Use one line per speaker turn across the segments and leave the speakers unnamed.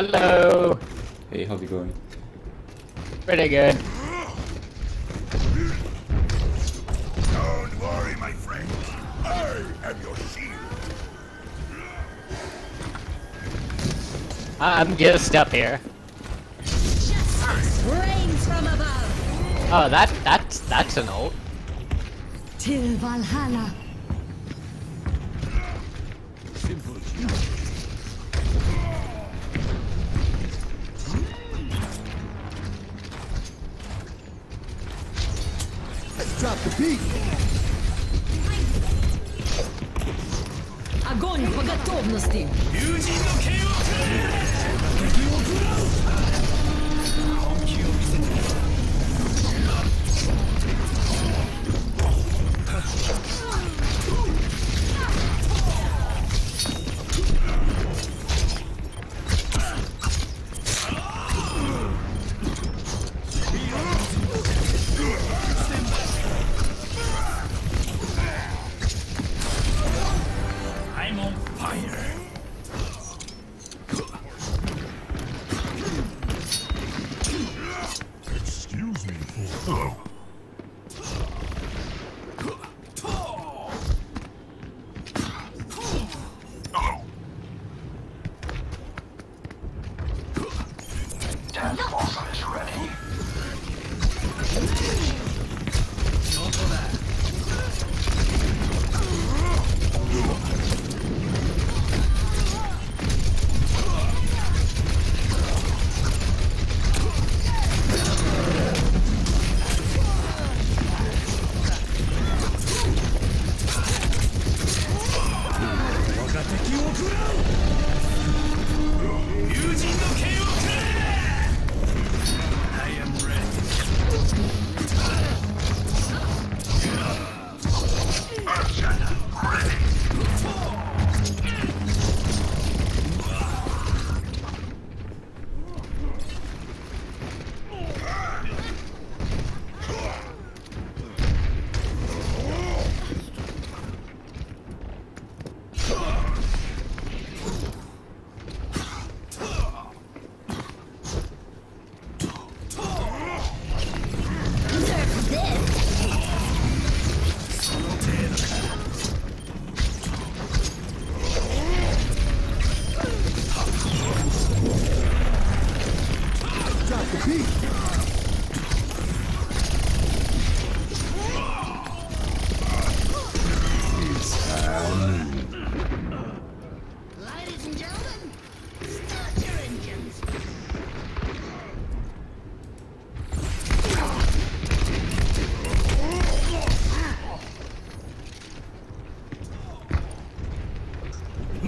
Hello.
Hey, how's it going?
Pretty good.
Don't worry, my friend. I am your shield.
I'm just up here.
Rains from above.
Oh, that that's that's an ult.
Till Valhalla.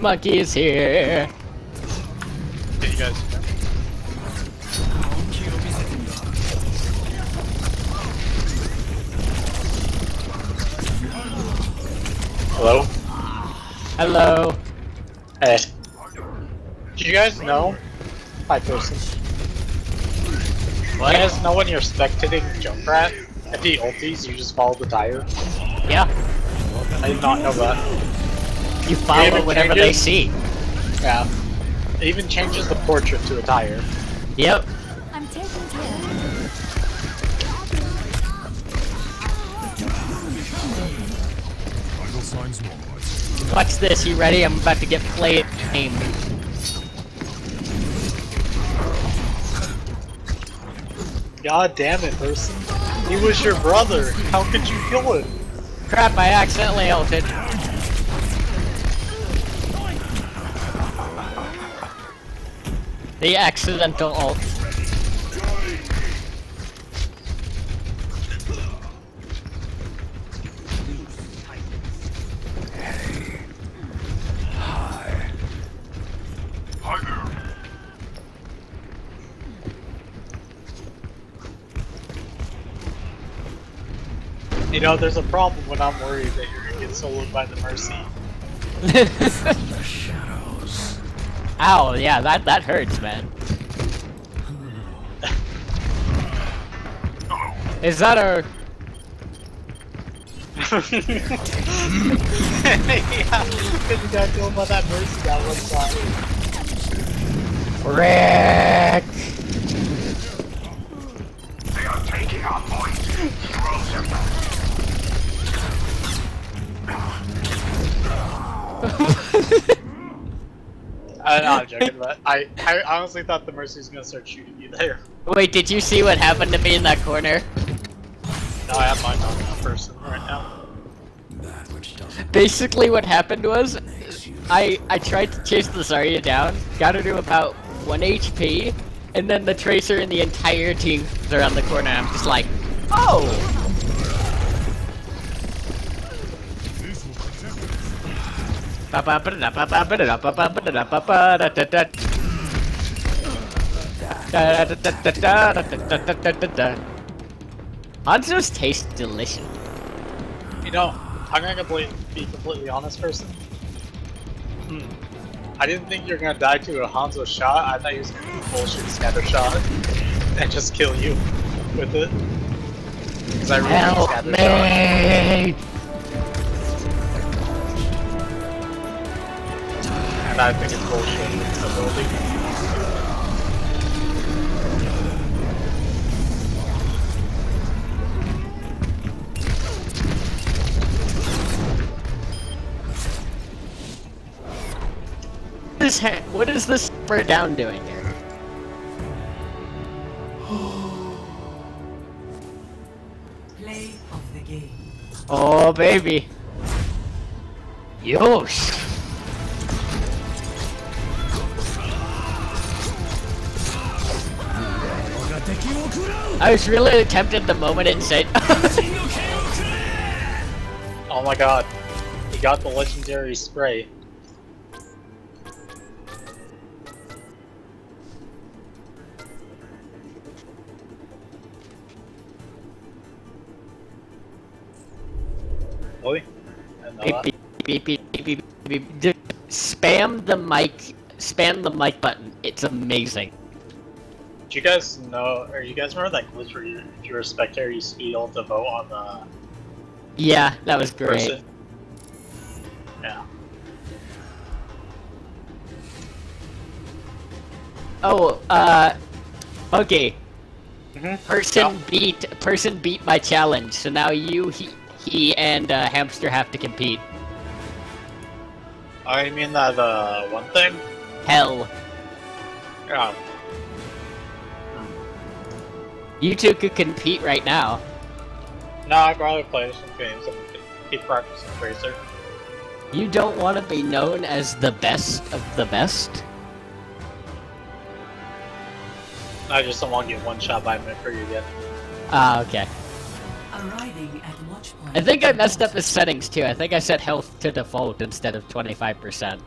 Monkey is here.
Hey, you guys. Hello?
Hello.
Hey. Do you guys know? Hi, person.
What?
You guys know when you're spectating Junkrat? If he ulties, you just follow the tire?
Yeah.
I did not know that.
You follow
David
whatever they see.
Yeah. It even changes the portrait to a tire.
Yep.
I'm taking care.
Vital.
Watch this. You ready? I'm about to get played. Aimed.
God damn it, person. He was your brother. How could you kill him?
Crap! I accidentally ulted. The accidental ult.
Hi.
You know, there's a problem when I'm worried that you're gonna get soloed by the Mercy.
Ow! Yeah, that that hurts, man. Is that a?
yeah, because you got killed by that Mercy that one time.
Rick!
I, no, I'm joking, but I, I honestly thought the Mercy was gonna start shooting you there.
Wait, did you see what happened to me in that corner?
No, I have mine on that person right now.
Which doesn't
Basically what happened was, I, I tried to chase the Zarya down, got her to about 1 HP, and then the Tracer and the entire team was around the corner, I'm just like, oh! Hanzo's taste delicious.
You know, I'm gonna be completely honest, person. Hmm. I didn't think you were gonna die to a Hanzo shot. I thought he was gonna do bullshit scatter shot and just kill you with it. Because I really
Help
scatter shot. And I think it's bullshit with ability.
What is, what is this spur down doing here?
Play of the game.
Oh, baby. Yosh. I was really tempted the moment it said.
Oh my god. He got the legendary spray. Oi.
Beep, beep, beep, beep, beep, beep, beep. Spam the mic. Spam the mic button. It's amazing.
Do you guys know, or you guys remember that glitch where you, if you were a spectator, you used to be able to vote on the
Yeah, that was great.
person? Yeah.
Oh, uh, okay.
Mhm.
Person
Yeah.
beat person beat my challenge, so now you, he, he, and uh, Hamster have to compete.
I mean that uh, one thing?
Hell,
Yeah.
You two could compete right now.
No, I'd rather play some games and keep practicing Tracer.
You don't want to be known as the best of the best.
I just don't want to get one shot by Mimicry again.
Ah, okay.
Arriving at watch point.
I think I messed up the settings too. I think I set health to default instead of 25%.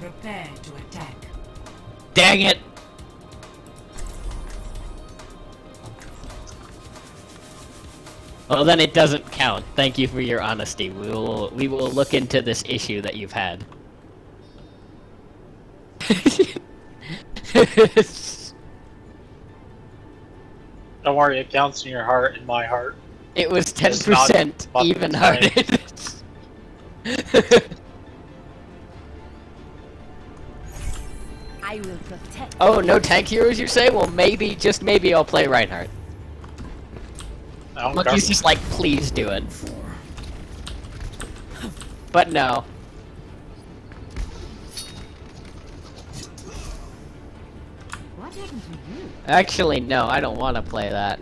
Prepare to attack.
Dang it! Well, then it doesn't count. Thank you for your honesty. We will we will look into this issue that you've had.
Don't worry, it counts in your heart, in my heart.
it was ten percent even hearted.
I will protect.
oh, no tank heroes, you say? Well, maybe, just maybe, I'll play Reinhardt.
I don't
Monkey's just like, please do it. But no.
What happened to you?
Actually, no, I don't want to play that.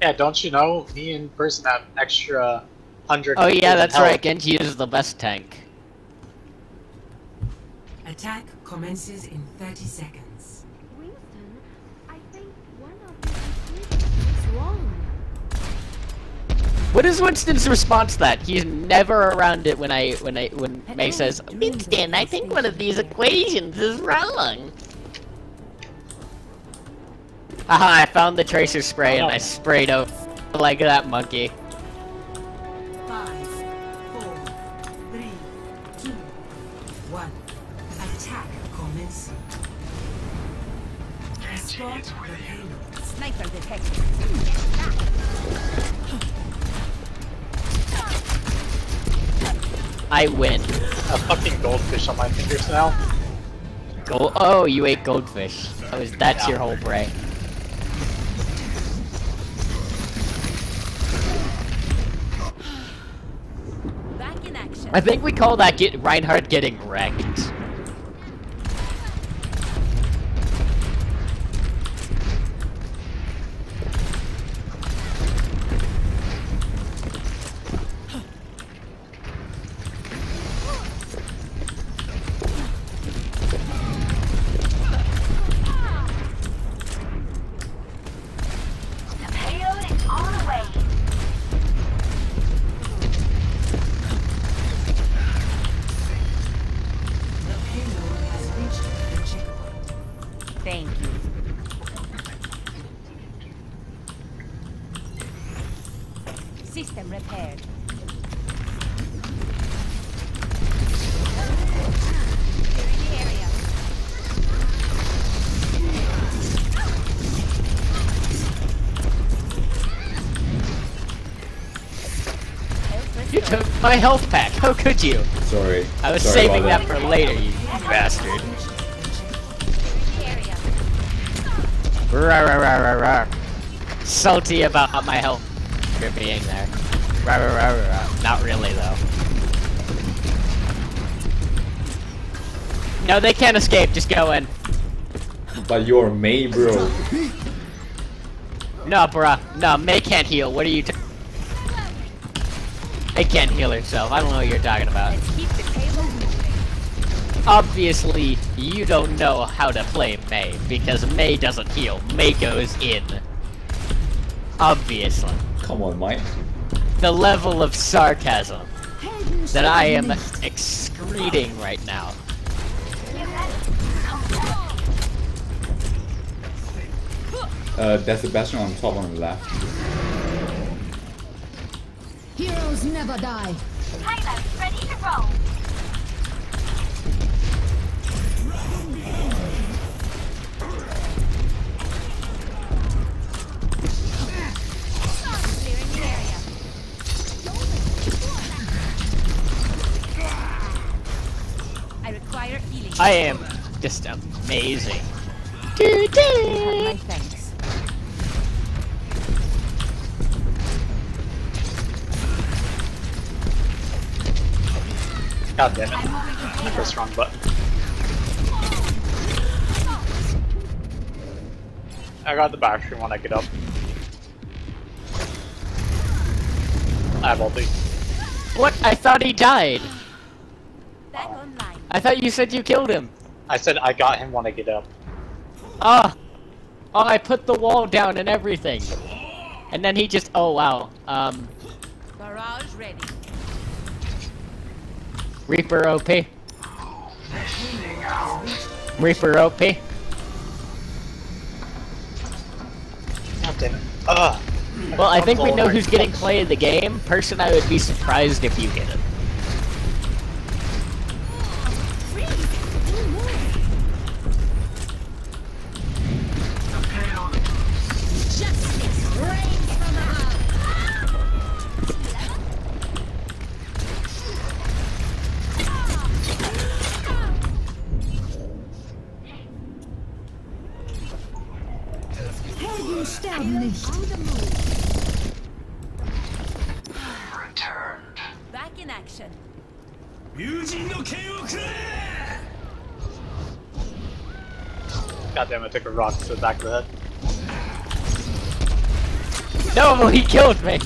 Yeah, don't you know? Me and person have extra hundred.
Oh yeah, that's
health.
right. Genji is the best tank.
Attack commences in 30 seconds.
Winston, I think one of your decisions is wrong.
What is Winston's response to that? He's never around it when I when I when Mei says, Winston, I think one of these equations is wrong. Aha, I found the tracer spray and I oh. sprayed out like that monkey.
Five, four, three, two, one. Attack commencing. Escort the payload.
Sniper detected.
I win.
A fucking goldfish on my fingers now.
Gold. Oh, you ate goldfish. Oh, is that's
Yeah.
your whole prey?
Back in action.
I think we call that get Reinhardt getting wrecked. My health pack. How could you?
Sorry.
I was
Sorry
saving
about
that for later, you bastard.
Clearing the area.
Rar, rar, rar, rar. Salty about my health for being there. Rar, rar, rar, rar. Not really though. No, they can't escape. Just go in.
But you're Mei, bro.
No, bruh. No, Mei can't heal. What are you? T- Mei can't heal herself. I don't know what you're talking about.
Let's keep the payload moving.
Obviously, you don't know how to play Mei because Mei doesn't heal. Mei goes in. Obviously,
Come on, Mike.
the level of sarcasm that I am excreting right now.
Uh, there's a bastion on top on the left.
Never die.
Payload ready to roll. Clearing the area. I require healing.
I am just amazing.
My thanks.
God damn it. i Press wrong button. I got the backstream when I get up. I have ulti.
What? I thought he died.
Back online.
I thought you said you killed him.
I said I got him when I get up.
Oh. Oh, I put the wall down and everything. And then he just. Oh wow. Um,
Barrage ready.
Reaper OP. Reaper OP.
God damn it. Ugh.
Well, I think we know who's getting play of the game. Person, I would be surprised if you get it.
To the back of the head.
No, he killed me.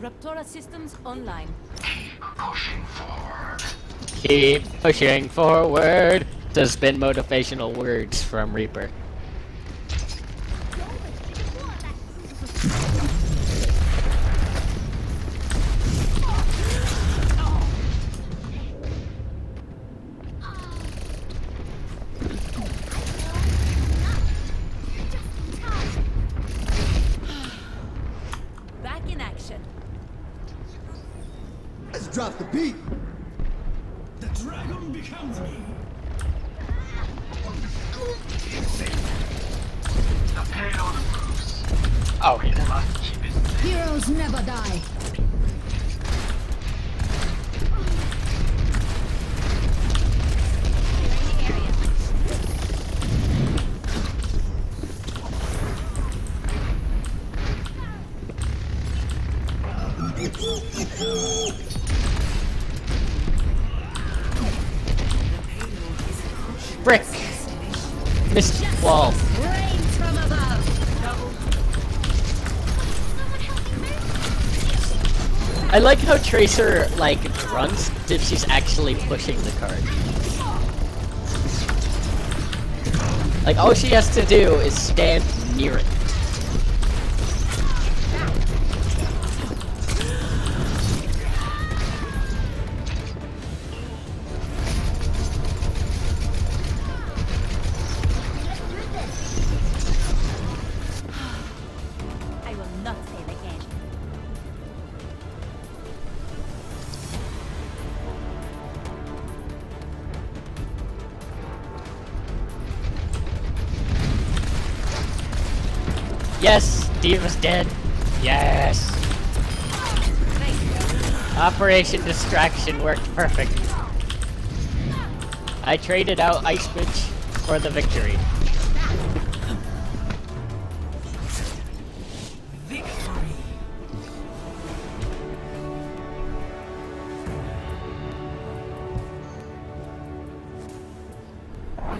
Raptora systems online.
Pushing forward.
Keep pushing forward. To spin motivational words from Reaper.
Back.
Let's drop the beat.
The dragon
becomes me. The
payload moves. Oh,
yeah. Heroes never
die. Like how Tracer, like, grunts if she's actually pushing the card. Like, all she has to do is stand near it. Yes, D.Va's dead. Yes. Operation Distraction worked perfect. I traded out Ice Bitch for the victory.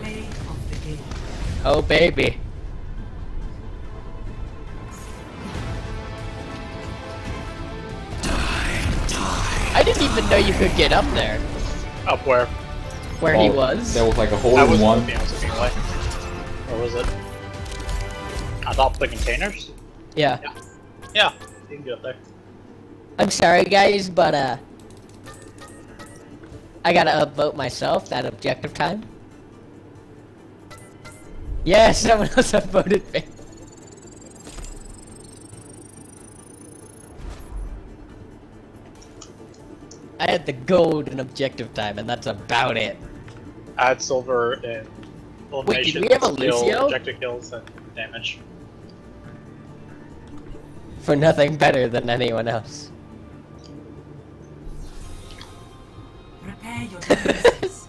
Play of the game.
Oh baby. Get up there,
Up where?
where he
Oh,
was.
There was like a hole
I
in one.
looking, I was looking. Or was it? On top of the containers?
Yeah.
Yeah, you can get up there.
I'm sorry guys, but uh I gotta upvote myself, that objective time. Yeah, someone else upvoted me. I the gold in objective time, and that's about it.
Add silver in elimination,
we have a
skill,
Lucio?
objective kills, and damage.
For nothing better than anyone else.
Prepare your defenses.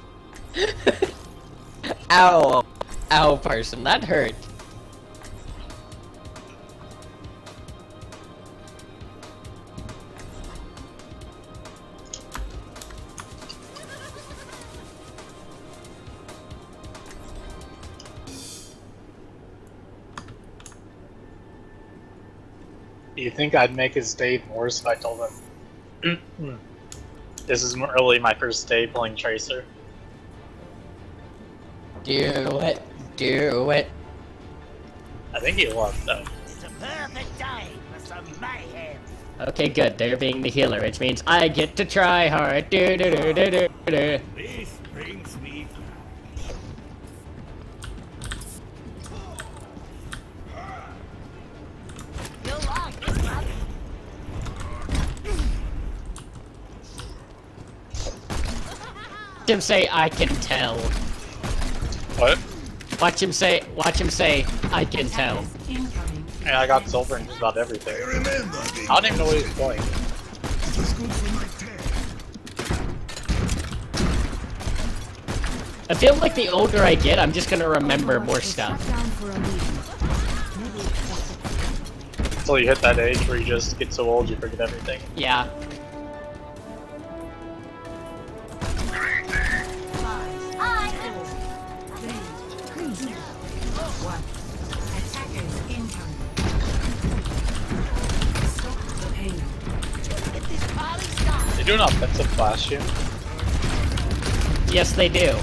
Ow. Ow, person, that hurt.
Think I'd make his day worse if I told him? Hmm. this is really my first day playing Tracer.
Do it. Do it.
I think he loved though.
It's a perfect day for some mayhem.
Okay, good. They're being the healer, which means I get to try hard. Do do do do do do.
This brings me You'll like this one.
Watch him say, I can tell.
What?
Watch him say, watch him say, I can tell.
Incoming.
Yeah, I got silver in just about everything. I don't even know what he's playing.
I feel like the older I get, I'm just gonna remember more stuff.
Down for a meeting. Maybe that's
Until you hit that age where you just get so old you forget everything.
Yeah.
Started.
They do an offensive bastion.
Yes, they do.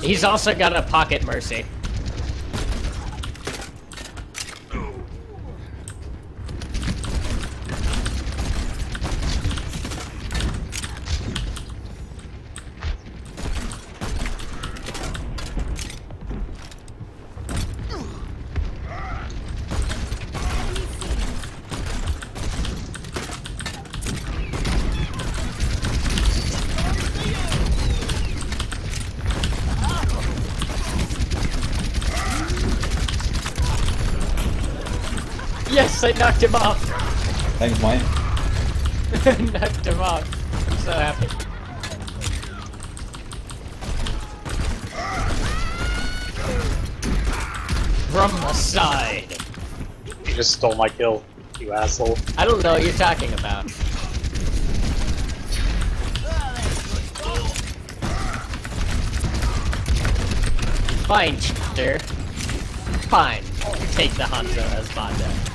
He's also got a pocket mercy. Yes, I knocked him off.
Thanks, Mike.
knocked him off. I'm so happy. From the side.
You just stole my kill, you asshole.
I don't know what you're talking about. Fine, Chester. Fine. Take the Hanzo as Banda.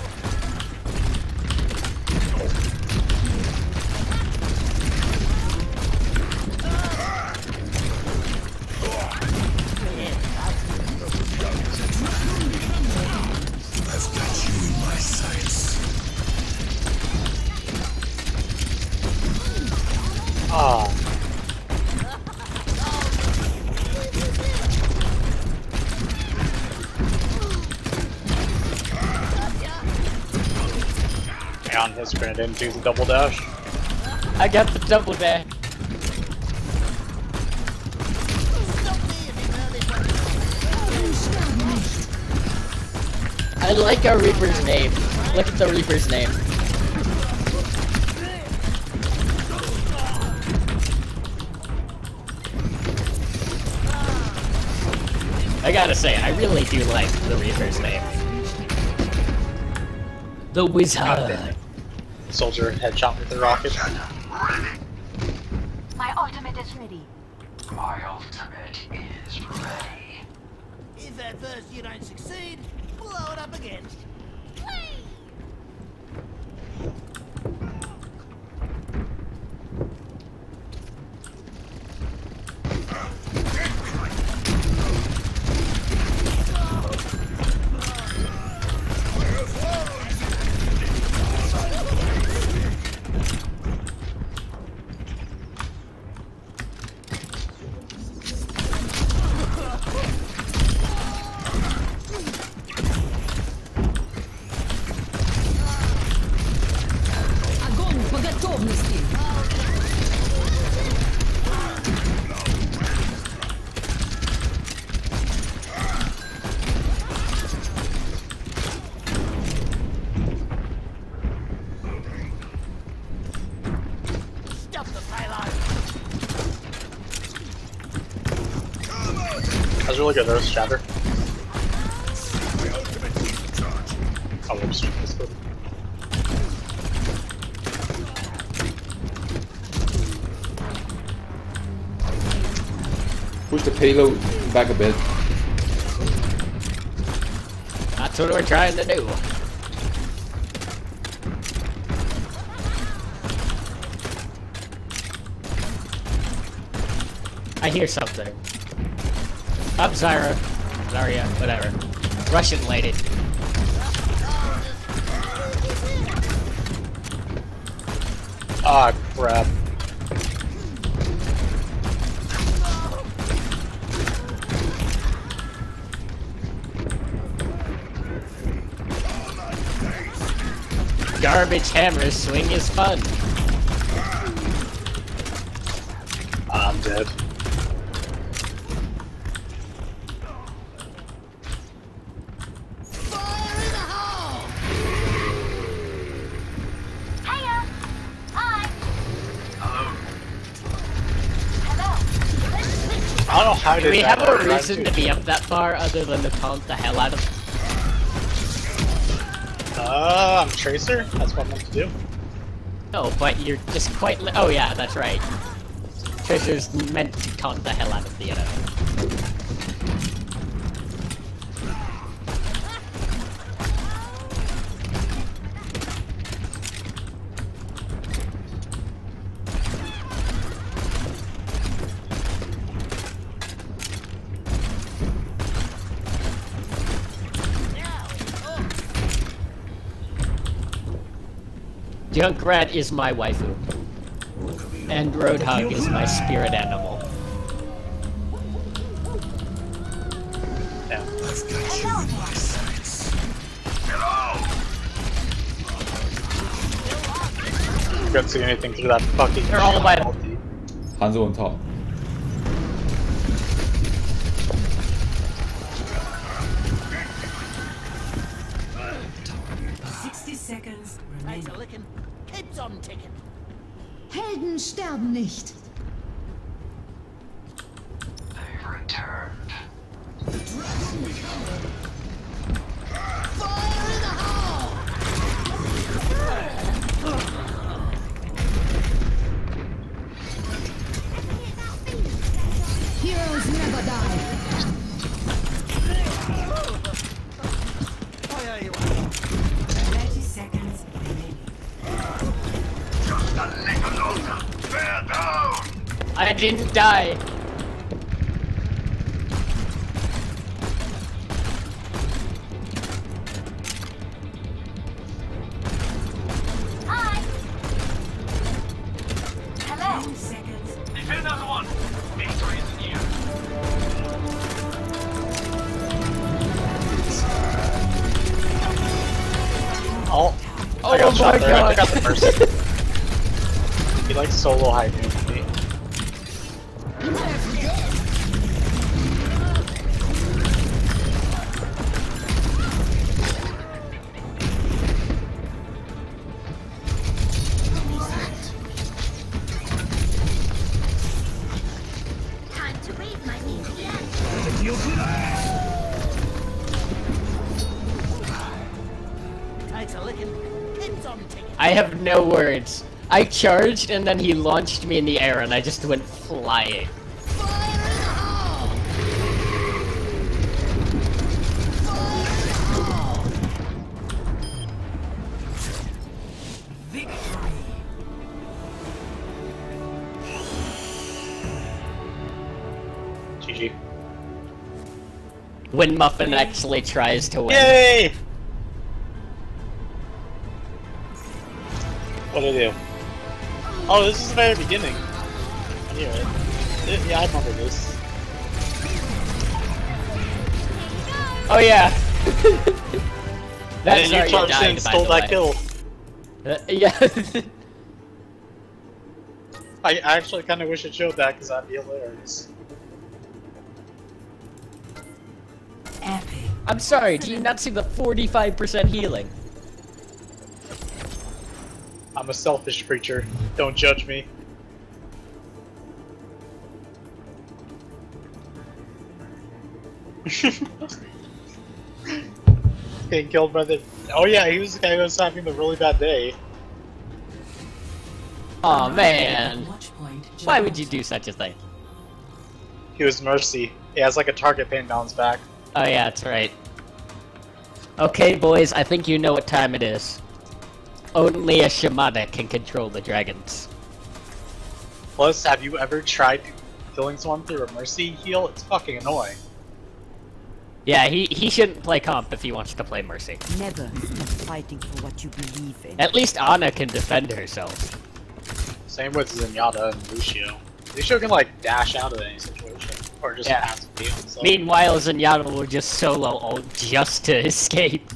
Didn't do the double dash.
I got the double dash. I like our Reaper's name. Look at the Reaper's name. I gotta say, I really do like the Reaper's name. The Wizard.
Soldier headshot with the rocket. That at those good. There was shatter. Oh, whoops.
Push the payload back a bit.
That's what we're trying to do. I hear something. Up, Zyra. Zarya, whatever. Russian lady.
Ah, crap.
Garbage hammer swing is fun.
I don't know how I
Do
did
we have a reason to be up that far other than to taunt the hell out of
Uh, I'm Tracer. That's what I'm meant to do.
Oh, but you're just quite li- Oh yeah, that's right. Tracer's meant to taunt the hell out of the enemy. Junkrat is my waifu. And Roadhog is my spirit animal.
Yeah.
I've got you in my sights.
Couldn't see anything through that fucking.
They're all by-
ulti.
Hanzo on top.
Helden sterben nicht.
They returned.
The dragon became...
Fire!
I didn't die. Charged and then he launched me in the air and I just went flying.
GG.
When Muffin actually tries to win.
Yay! What did I do? Oh, this is the very beginning. I knew it. Th- Yeah, I remember this.
Oh yeah.
and then you charged in and stole that
way.
kill.
Uh, yeah.
I I actually kind of wish it showed that because that'd be hilarious.
Epic.
I'm sorry, do you not see the 45% healing?
I'm a selfish creature. Don't judge me. Getting killed by the. Oh yeah, he was the guy who was having the really bad day.
oh man. Why would you do such a thing?
He was Mercy. He has like a target pain down his back.
Oh yeah, that's right. Okay, boys, I think you know what time it is. Only a Shimada can control the dragons.
Plus, have you ever tried killing someone through a Mercy heal? It's fucking annoying.
Yeah, he, he shouldn't play comp if he wants to play Mercy.
Never stop fighting for what you believe in.
At least Ana can defend herself.
Same with Zenyatta and Lucio. Lucio can like dash out of any situation, or just
Yeah.
pass the heal himself.
Meanwhile, Zenyatta will just solo ult just to escape.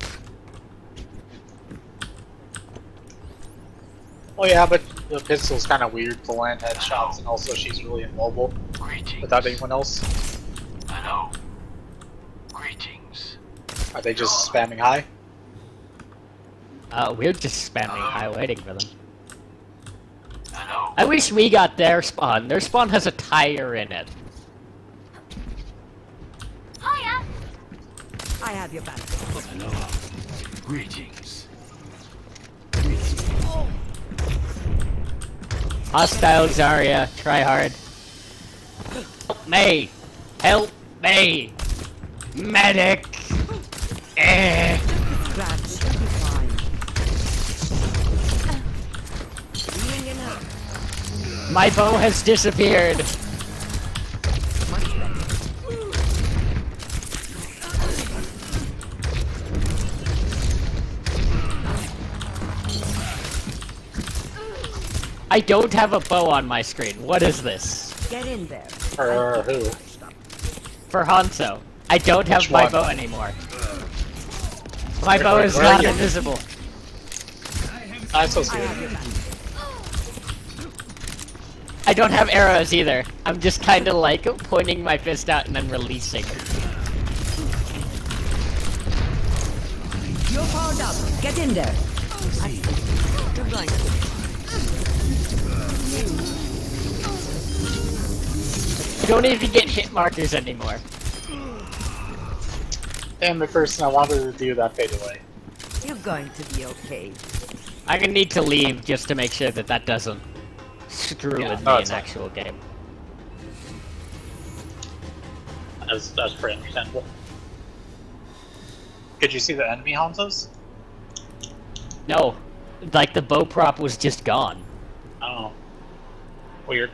Oh yeah, but the pistol's kind of weird to land headshots, and also she's really immobile
Greetings.
without anyone else.
Hello. Greetings.
Are they just spamming high?
Uh, we're just spamming high waiting for them.
Hello.
I wish we got their spawn. Their spawn has a tire in it.
Hiya.
I have your back.
Hello. Greetings.
Hostile Zarya, try hard. Help me! Help me! Medic! Eh. My bow has disappeared. I don't have a bow on my screen. What is this?
Get in there.
Or who?
For Hanzo. I don't have
Which
my
one?
bow anymore. My
Where-
bow is
where are
not
you?
invisible.
I'm so
I
scared.
have your back.
I don't have arrows either. I'm just kind of like pointing my fist out and then releasing.
You're powered up. Get in there.
succeed.
You're going to.
You don't even get hit markers anymore.
Damn the person I wanted to do that fade away.
You're going to be okay.
I'm gonna need to leave just to make sure that that doesn't screw
Yeah,
with
no,
me
it's
in
fine.
actual game.
That's, that's pretty understandable. Could you see the enemy Hanzos?
No, like the bow prop was just gone.
I don't know. Weird.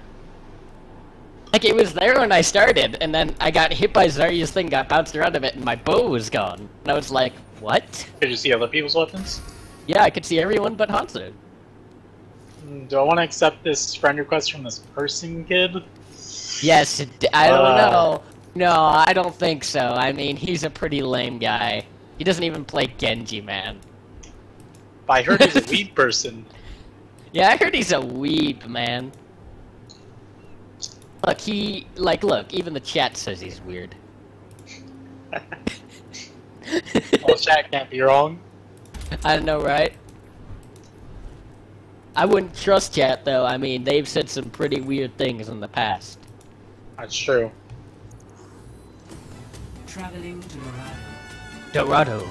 Like it was there when I started, and then I got hit by Zarya's thing, got bounced around a bit, and my bow was gone. And I was like, what?
Could you see other people's weapons?
Yeah, I could see everyone but Hanzo.
Mm, Do I want to accept this friend request from this person kid?
Yes, I don't
Uh.
know. No, I don't think so. I mean, he's a pretty lame guy. He doesn't even play Genji, man.
I heard he's a weed person.
Yeah, I heard he's a weeb, man. Look, he like look. Even the chat says he's weird.
Well, chat can't be wrong.
I know, right? I wouldn't trust chat though. I mean, they've said some pretty weird things in the past.
That's true.
Traveling to Dorado.
Dorado.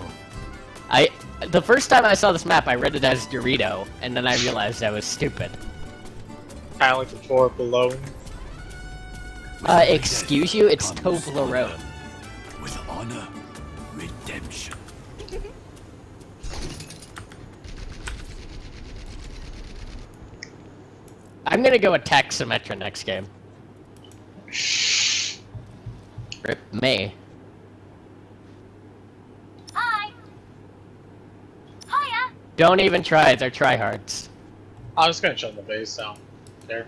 I the first time I saw this map, I read it as Dorito, and then I realized I was stupid.
Kind of like before below.
Uh, excuse you, it's Toblerone.
With honor, redemption.
I'm gonna go attack Symmetra next game. Shh. Rip me.
Hi. Hiya.
Don't even try, they're tryhards.
I'm just gonna shut the base down there.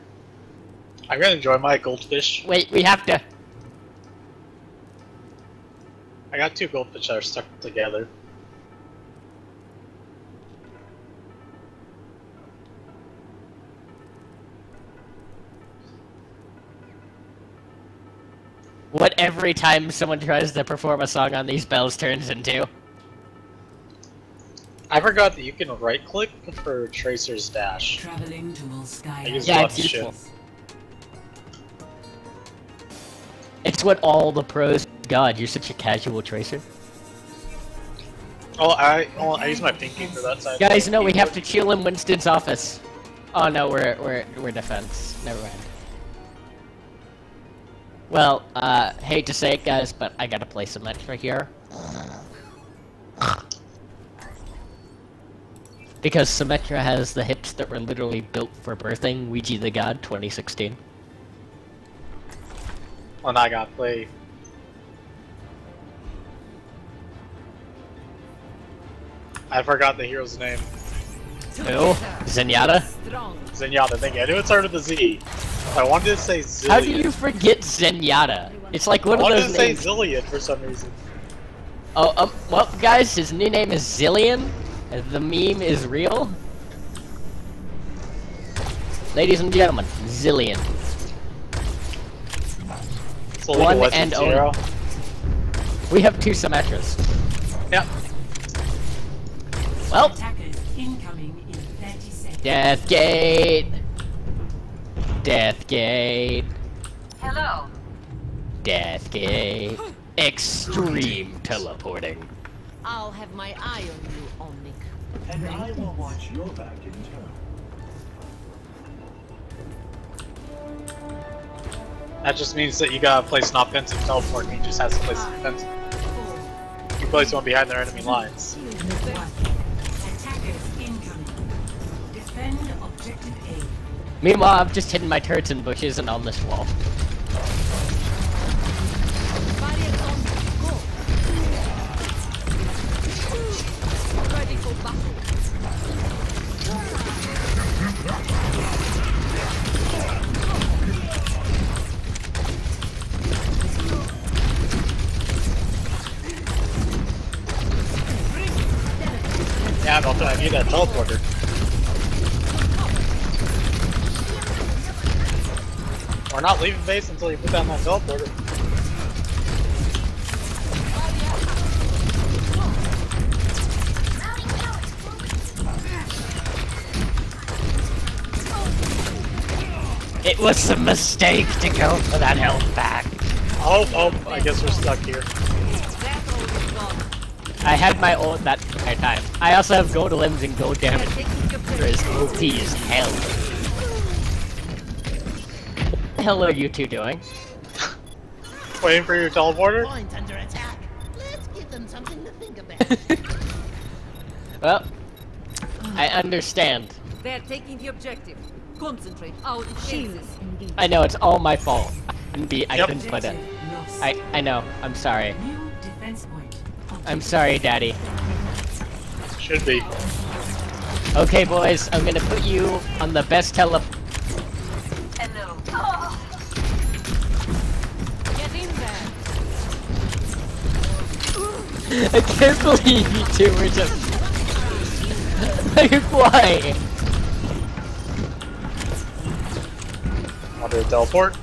I really enjoy my goldfish.
Wait, we have to.
I got two goldfish that are stuck together.
What every time someone tries to perform a song on these bells turns into.
I forgot that you can right click for Tracer's dash.
Traveling to
I
Volskaya.
Yeah, it's
shift.
useful. It's what all the pros. God, you're such a casual tracer.
Oh, I oh, I use my pinky for that side.
Guys, no, we have to chill in Winston's office. Oh no, we're we're we're defense. Never mind. Well, uh, hate to say it, guys, but I gotta play some Symmetra here. Because Symmetra has the hips that were literally built for birthing Ouija the God 2016.
Now I gotta play. I forgot the hero's name.
Who? Zenyatta?
Zenyatta, thank you. I knew it started with a Z. I wanted to say Zillion.
How do you forget Zenyatta? It's like
I
one of
wanted
those
to say. Zillion for some reason.
Oh, um, well, guys, his new name is Zillion. The meme is real. Ladies and gentlemen, Zillion.
So
One
One
and
and zero.
We have two Symmetras.
Yep.
Well,
Attackers incoming in 30 seconds.
Deathgate. Deathgate.
Hello.
Deathgate. Extreme teleporting.
I'll have my eye on you, Omnic.
And I will watch your back in turn.
That just means that you gotta place an offensive teleport and he just has to place an offensive. You place one behind their enemy lines.
Attackers incoming. Defend objective A.
Meanwhile, I've just hidden my turrets in bushes and on this wall.
out all
the time. You got a teleporter. We're not leaving base until you put down that teleporter.
It was a mistake to go for that health pack.
Oh, oh, I guess we're stuck here.
I had my ult that entire time. I also have gold limbs and gold damage. For his OP is hell. What the hell are you two doing?
Waiting for your teleporter?
Point under attack. Let's give them something to think about.
Well, I understand.
They're taking the objective. Concentrate. Our defenses.
I know it's all my fault. I couldn't be. I
Yep.
couldn't put it. I I know. I'm sorry.
New defense point.
I'm sorry, Daddy.
Should be.
Okay, boys. I'm gonna put you on the best tele.
Hello. Oh,
Get in there.
I can't believe you two were just. like why?
Want to teleport?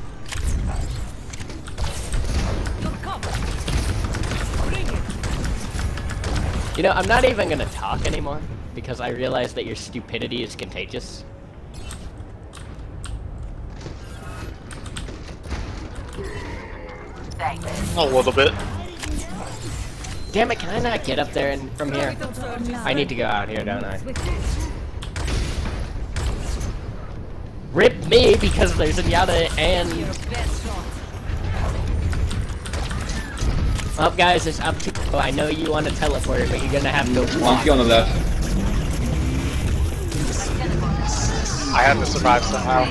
You know, I'm not even gonna talk anymore because I realize that your stupidity is contagious.
A little bit.
Damn it! Can I not get up there and from here? I need to go out here, don't I? Rip me because there's a Yada and Up, guys, it's up to you. I know you want to teleport, but you're gonna have to walk.
Monkey on the left.
I have to survive somehow.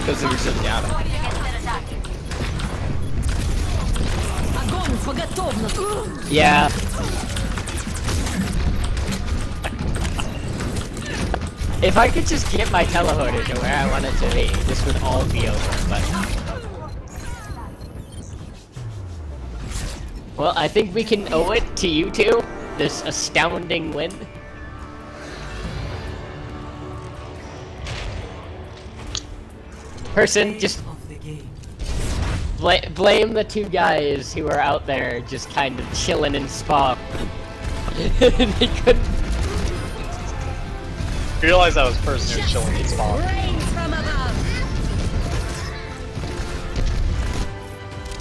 Because uh,
you're so down.
Yeah. If I could just get my teleporter to where I want it to be, this would all be over, but... Well, I think we can owe it to you two, this astounding win. Person, just
Of the game.
Blame the two guys who were out there just kind of chilling in spa. they couldn't.
Realize I was person who was chilling in spawn.
Rain from above.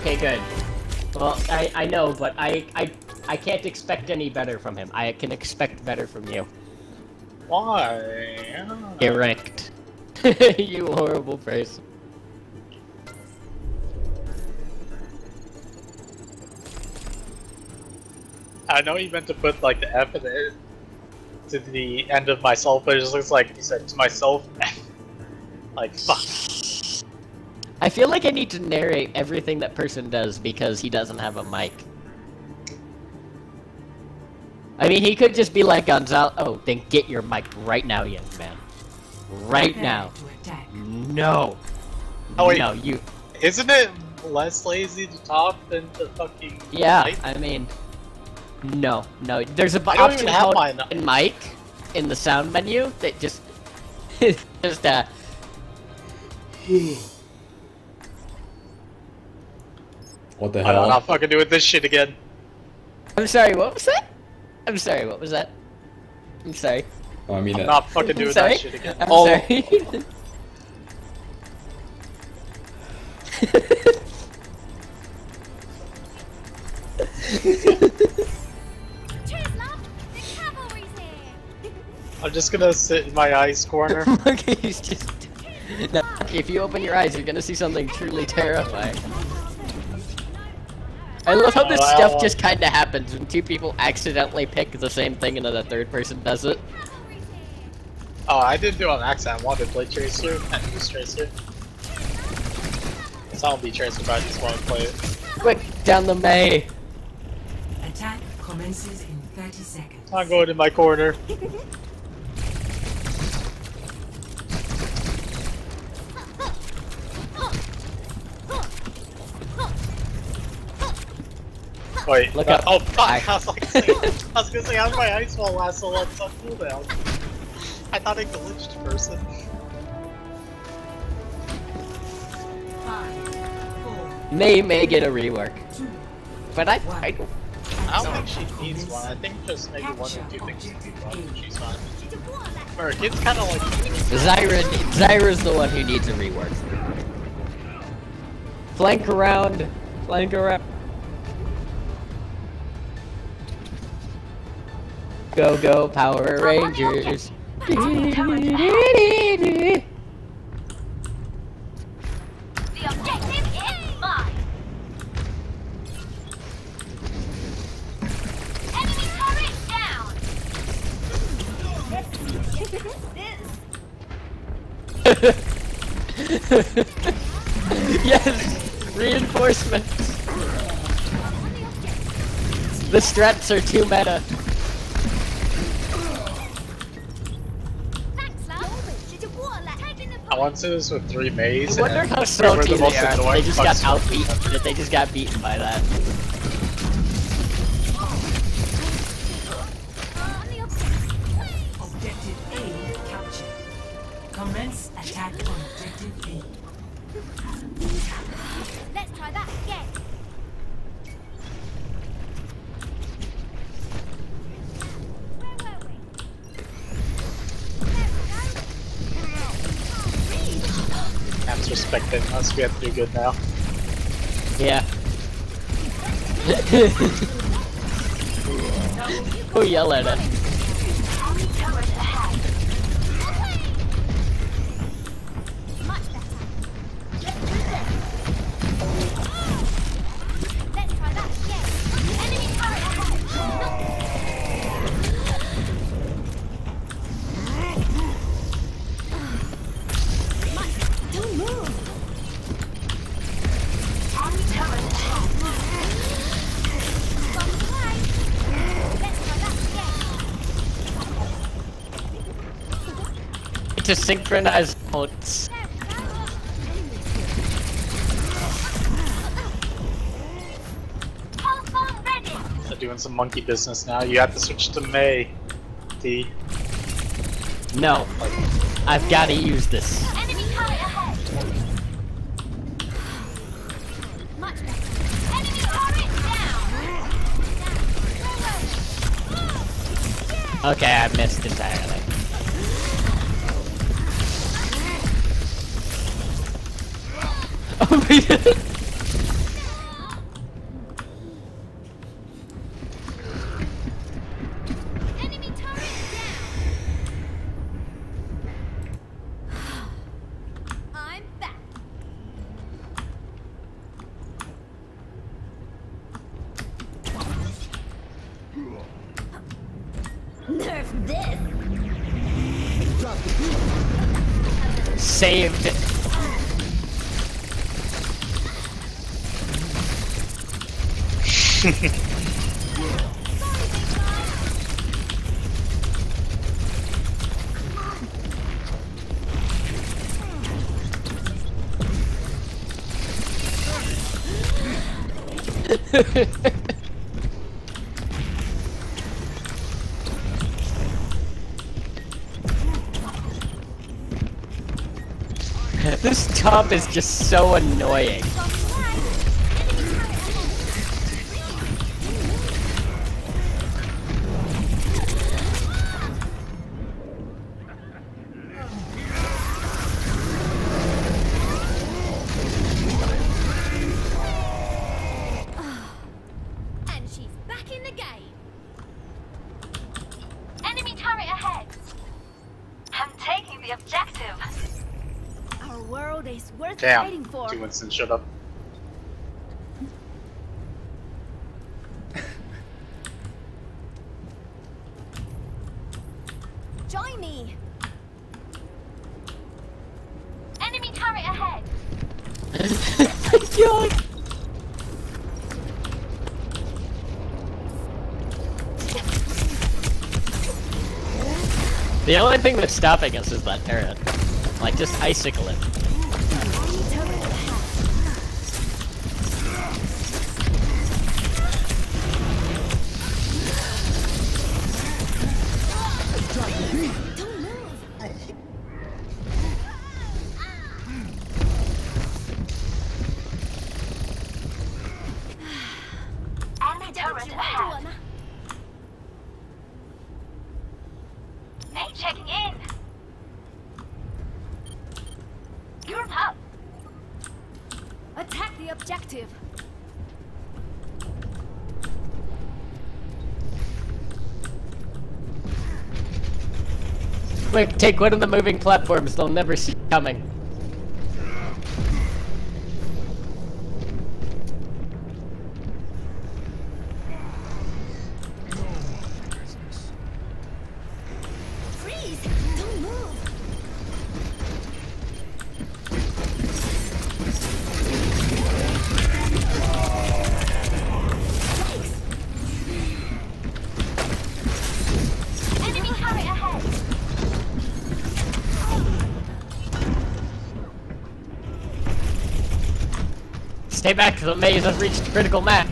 Okay, good. Well, I I know, but I I I can't expect any better from him. I can expect better from you.
Why?
Erect. you horrible person.
I know you meant to put like the F in it to the end of myself, but it just looks like you said to myself. like fuck.
I feel like I need to narrate everything that person does because he doesn't have a mic. I mean, he could just be like Gonzalo. Oh, then get your mic right now, young man. Right
Prepare
now. No.
Oh, wait.
No, you.
Isn't it less lazy to talk than to fucking
Yeah,
type?
I mean, no, no. There's a
don't
option
have
called in mic in the sound menu that just just uh.
What the hell?
I'm
hell?
not fucking doing this shit again.
I'm sorry. What was that? I'm sorry. What was that? I'm sorry.
Oh, I mean
I'm
that.
not fucking doing
sorry.
that shit again.
I'm
Oh.
sorry.
Cheers, love! The cavalry's here!
I'm just gonna sit in my eyes corner.
Monkey's just. No, if you open your eyes, you're gonna see something truly terrifying. I love how this
Oh,
stuff just kind of happens when two people accidentally pick the same thing and then the third person does it.
Oh, I didn't do it on accident. I wanted to play Tracer and use Tracer. So I'll be Tracer, but I just want to play it.
Quick, down the May.
Attack commences in 30 seconds.
I'm going in my corner. Wait,
Look
uh,
up.
Oh fuck!
Bye.
I was like, I was gonna say, how did my ice wall last so long? It's on cooldown. I thought I glitched person.
Five, four,
Mei may get a rework, but I. I don't.
I don't think she needs one. I think just maybe one or two things would be fine. She's fine.
Tu te vois, la
Or it kind of like
Zyra, Zyra's the one who needs a rework. Flank around, flank around. Go go Power Rangers.
The objective is mine. Enemy turret down.
yes, reinforcements. The strats are too meta.
I want to do this with three Meis.
I wonder how salty
the
they are. They just got outbeaten. They just got beaten by that.
Do good now.
Yeah. Who yell at us?
Again.
To synchronize modes.
They're doing some monkey business now. You have to switch to Mei. D.
No. I've gotta use this.
this
top is just so annoying.
Winston, shut up.
Join me.
Enemy turret ahead.
God. The only thing that's stopping us is that turret. Like, just icicle it.
Take one of the moving platforms they'll never see coming. Stay back, the maze has reached critical mass.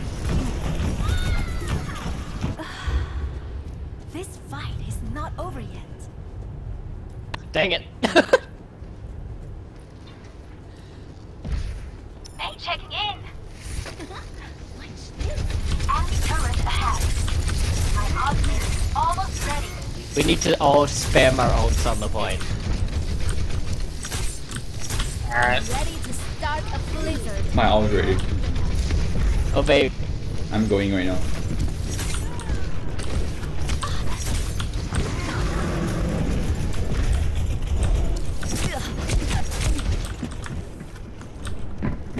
This fight is not over yet.
Dang it.
Hey, checking in. Enemy turret ahead. My ultimate almost ready.
we need to all spam our ults on the point.
Alright.
My ult ready.
Obey.
I'm going right now.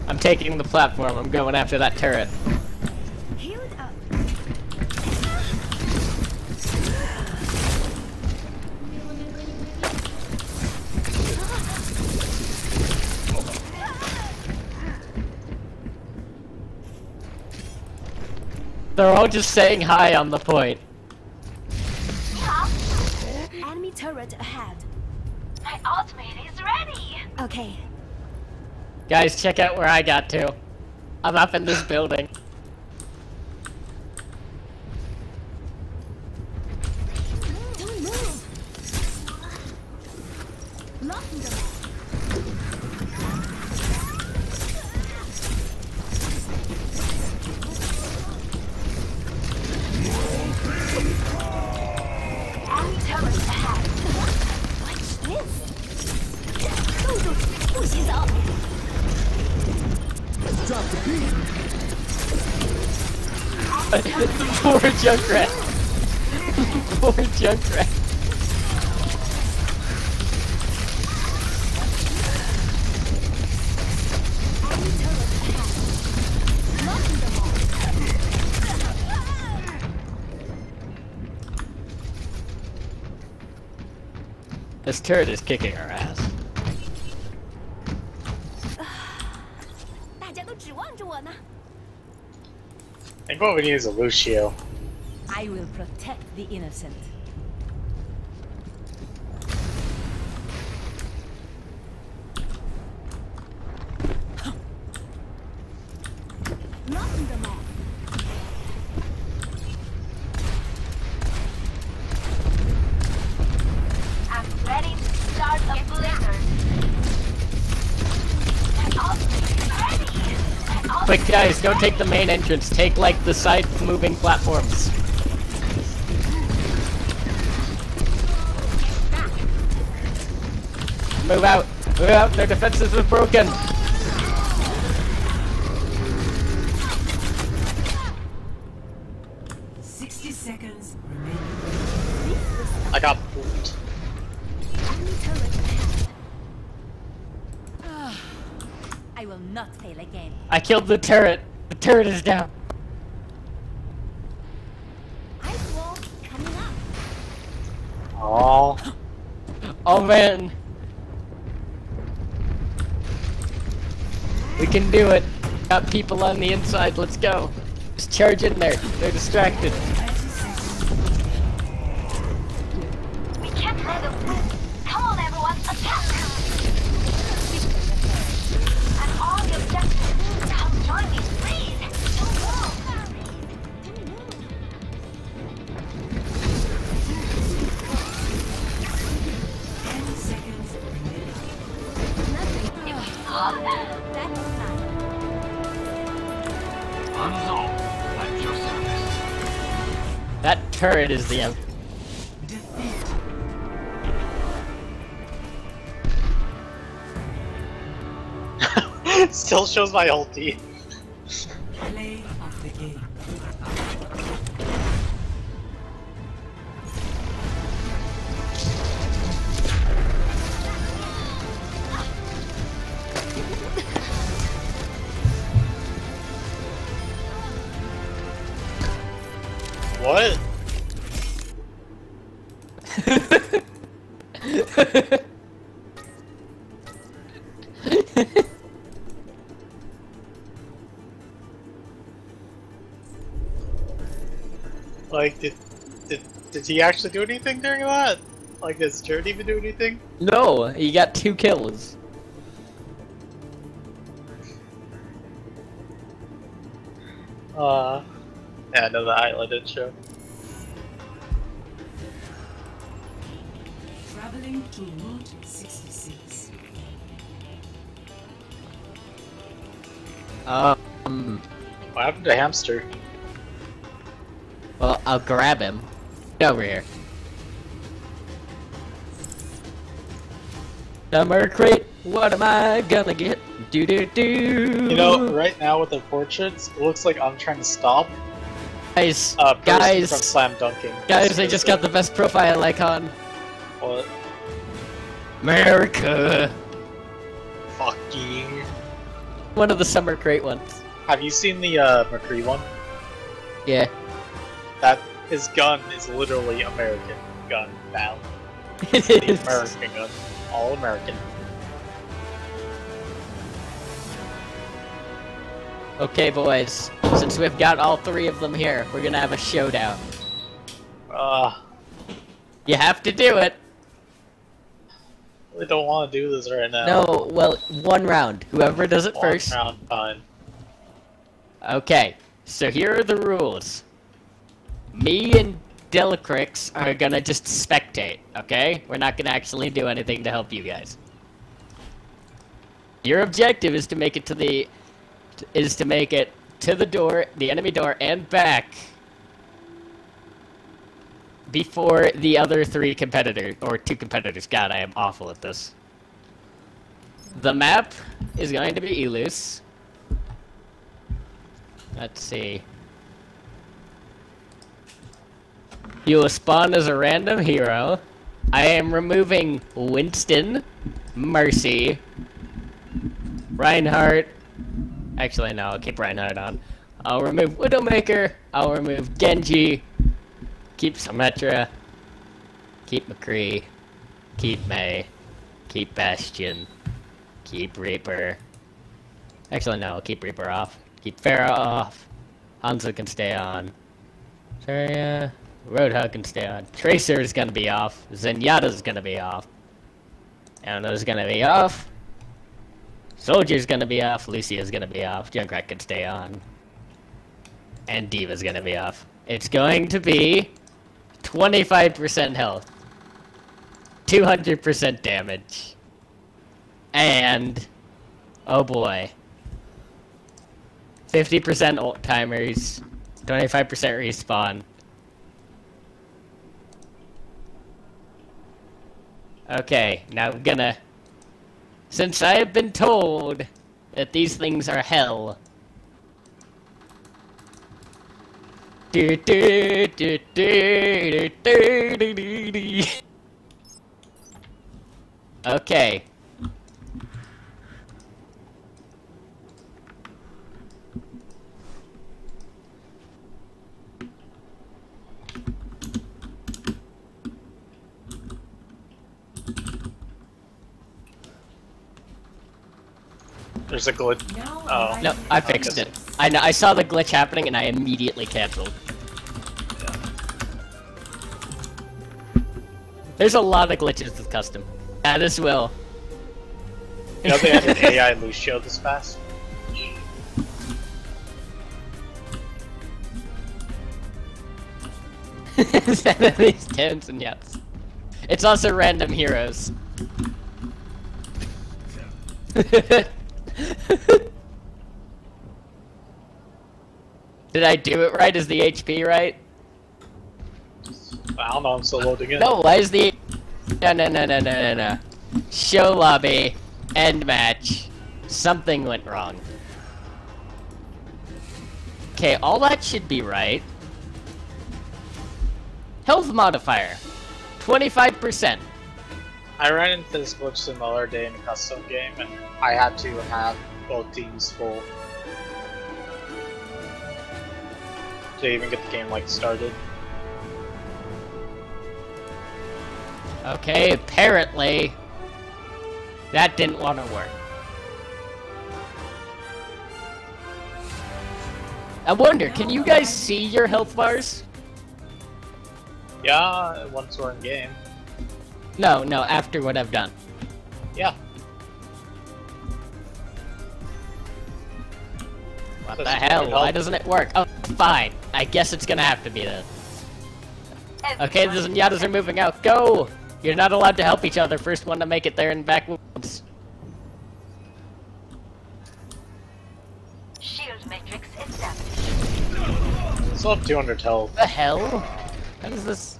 I'm taking the platform, I'm going after that turret. They're all just saying hi on the point.
Enemy turret ahead.
My ultimate is ready.
Okay.
Guys, check out where I got to. I'm up in this building. Junkrat! Poor Junkrat! This turret is kicking our ass.
I think what we need is a Lucio.
I will protect the innocent.
Locking them all.
I'm ready to start a blizzard. My ultimate is ready. My ultimate
Quick guys, don't take the main entrance, take like the side moving platforms. Move out! Move out! Their defenses are broken!
Sixty seconds remaining.
I got pooped.
Enemy turret ahead.
I will not fail again.
I killed the turret! The turret is down!
Ice wall coming up.
Oh.
Oh man! We can do it! Got people on the inside, let's go! Just charge in there, they're distracted. Turret is the end.
Still shows my ulti. He actually do anything during that? Like, does Jared even do anything?
no, he got two kills.
Uh, yeah, no, the highlight didn't show.
Traveling to Route 66.
Um,
What happened to Hamster?
well, I'll grab him. Get over here. Summer crate, what am I gonna get? Do do do.
You know, right now with the portraits, it looks like I'm trying to stop
guys,
person
guys,
from slam dunking.
guys, I just got the best profile icon.
What?
America.
Fucking.
One of the summer crate ones.
Have you seen the uh, McCree one?
Yeah.
That his gun is literally American gun now.
It
The
is.
American gun, all American.
Okay, boys. Since we've got all three of them here, we're gonna have a showdown.
Uh,
You have to do it.
I don't want to do this right now.
No, well, one round. Whoever does it
One
first.
round, fine.
Okay, so here are the rules. Me and Delacrix are gonna just spectate, okay? We're not gonna actually do anything to help you guys. Your objective is to make it to the is to make it to the door, the enemy door, and back before the other three competitors or two competitors. God, I am awful at this. The map is going to be Ilios. Let's see. You will spawn as a random hero. I am removing Winston, Mercy, Reinhardt. Actually, no, I'll keep Reinhardt on. I'll remove Widowmaker. I'll remove Genji. Keep Symmetra. Keep McCree. Keep Mei. Keep Bastion. Keep Reaper. Actually, no, I'll keep Reaper off. Keep Pharah off. Hanzo can stay on. Zarya. Roadhog can stay on. Tracer is gonna be off. Zenyatta's gonna be off. Ana's gonna be off. Soldier's gonna be off. Lucio's gonna be off. Junkrat can stay on. And D.Va's gonna be off. It's going to be 25% health. 200% damage. And... Oh boy. 50% ult timers. 25% respawn. Okay, now I'm gonna... Since I have been told that these things are hell... Okay.
There's a glitch.
Now
Oh.
No, I fixed it. I know, I saw the glitch happening and I immediately canceled. There's a lot of glitches with custom. Yeah, this will.
You know they have an AI Lucio this fast?
These tens and yes. It's also random heroes. Did I do it right? Is the HP right?
I don't know, I'm still loading in.
No, why is the... No, no, no, no, no, no, no. Show lobby. End match. Something went wrong. Okay, all that should be right. Health modifier. 25%.
I ran into this glitch the other day in a custom game, and I had to have both teams full to even get the game like started.
Okay, apparently that didn't want to work. I wonder, can you guys see your health bars?
Yeah, once we're in game.
No, no, after what I've done.
Yeah.
What the hell? Why doesn't it work? Oh, fine. I guess it's gonna have to be then. Okay, the Zenyattas are moving out. Go! You're not allowed to help each other. First one to make it there and back once.
Shield matrix established.
Still have 200 health.
the hell? How does this...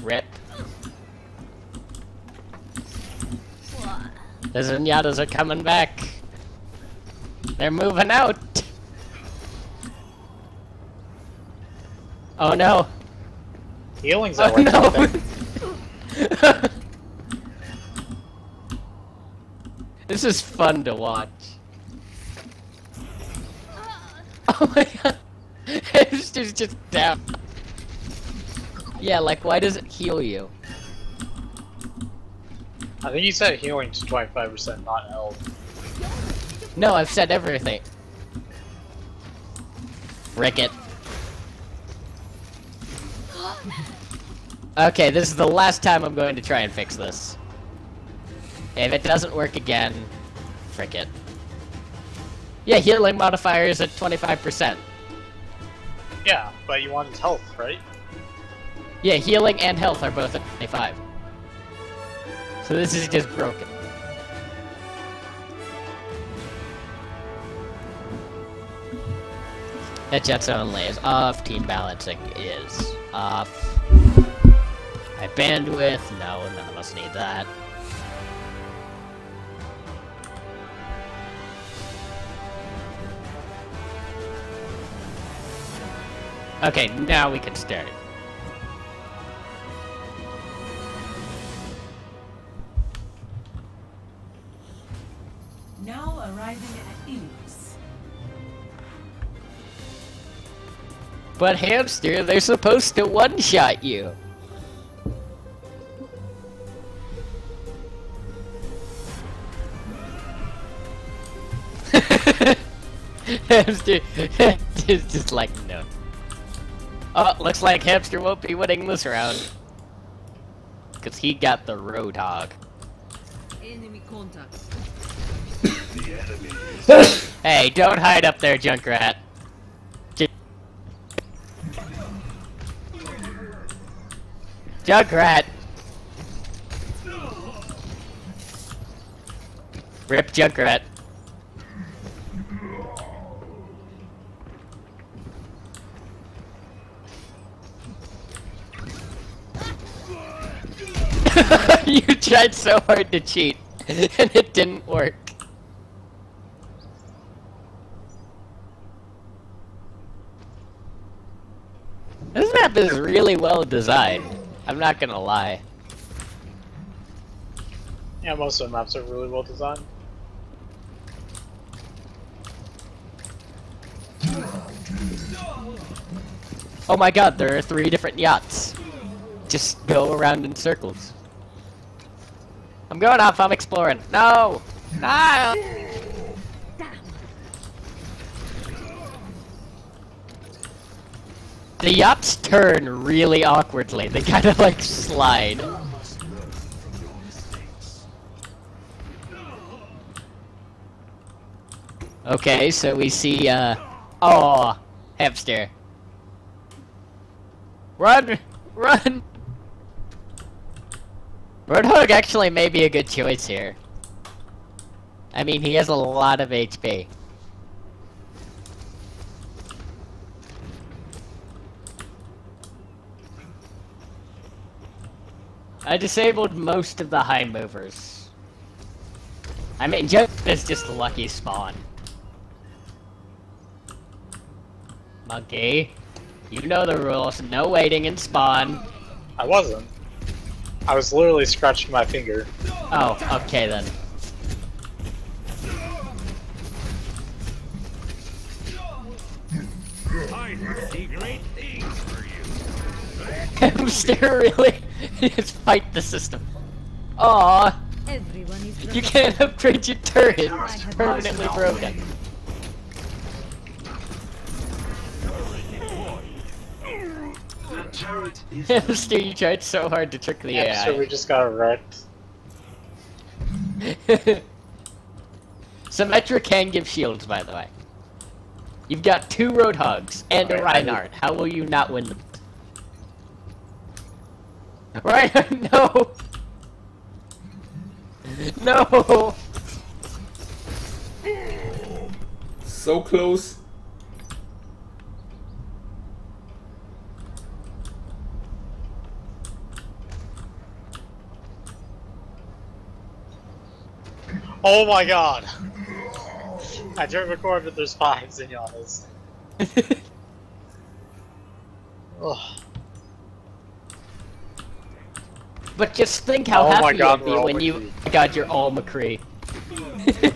Rip. The Zenyattas are coming back. They're moving out. Oh no.
Healing's
Oh
not worth
no. this is fun to watch. Oh my god. It's just, just down. Yeah, like why does it heal you?
I think you said healing to 25%, not health.
No, I've said everything. Frick it. Okay, this is the last time I'm going to try and fix this. If it doesn't work again, frick it. Yeah, healing modifier is at 25%.
Yeah, but you wanted health, right?
Yeah, healing and health are both at 25. So this is just broken. Headshots only is off. Team balancing is off. High bandwidth. No, none of us need that. Okay, now we can start.
Now arriving at
But hamster, they're supposed to one-shot you. hamster is just like no. Oh, looks like hamster won't be winning this round. Cause he got the roadhog.
Enemy contact.
Hey, don't hide up there, Junkrat. Junkrat! Rip Junkrat. you tried so hard to cheat, and it didn't work. This map is really well designed. I'm not gonna lie.
Yeah, most of the maps are really well designed.
Oh my god, there are three different yachts. Just go around in circles. I'm going off, I'm exploring. No! No! The yachts turn really awkwardly. They kind of like slide. Okay, so we see, uh... Oh, hamster. Run! Run! Roadhog actually may be a good choice here. I mean, he has a lot of HP. I disabled most of the high movers. I mean, Jump is just a lucky spawn. Monkey, you know the rules. No waiting in spawn.
I wasn't. I was literally scratching my finger.
Oh, okay then.
I foresee great things for you.
Hamster really, Just fight the system. Aw,
is
you can't upgrade your turret. It's permanently broken.
The
Hamster, you tried so hard to trick the
Yeah, so we just got wrecked.
Symmetra can give shields, by the way. You've got two Roadhogs and a Reinhardt. How will you not win them? Reinhardt, no! No!
So close.
Oh my god! I tried to record, but there's five Zenyattas. Ugh.
But just think how
Oh
happy you'll be
we're all
when you
McCree.
got your all McCree.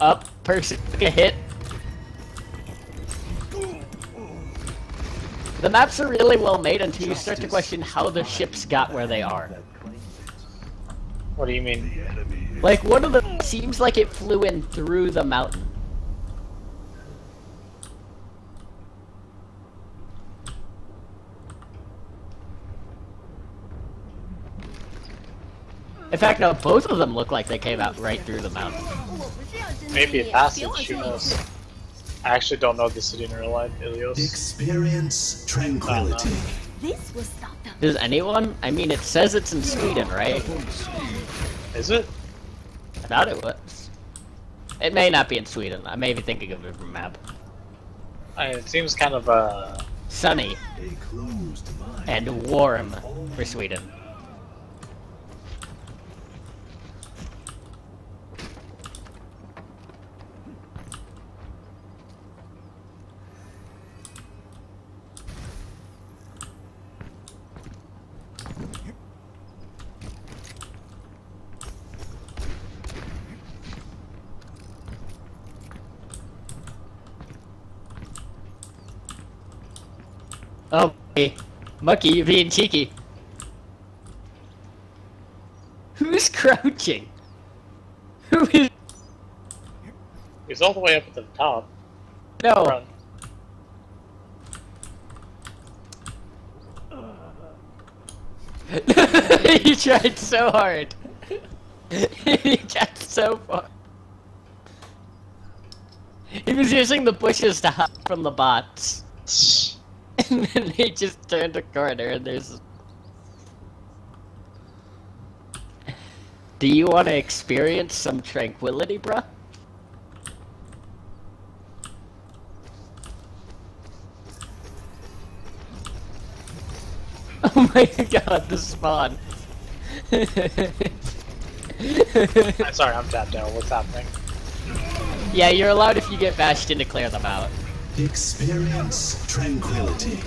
Up, person, a hit. The maps are really well made until you start to question how the ships got where they are.
What do you mean?
Like, one of them seems like it flew in through the mountain. In fact, no, both of them look like they came out right through the mountain.
Maybe a passage, who knows? I actually don't know the city in real life, Ilios.
experience tranquility.
This was not the
Does anyone? I mean, it says it's in Sweden, right?
Is it?
I thought it was. It may not be in Sweden. I may be thinking of a different map.
I mean, it seems kind of, uh...
Sunny
A closed mind.
and warm for Sweden. Oh, hey. Mucky, you're being cheeky. Who's crouching? Who is?
He's all the way up at the top.
No.
Run.
you tried so hard. he got so far. He was using the bushes to hide from the bots. And then he just turned a corner and there's... Do you want to experience some tranquility, bruh? Oh my god, the spawn.
I'm sorry, I'm tapped out. What's happening?
yeah, you're allowed if you get bashed in to clear them out.
Experience tranquility.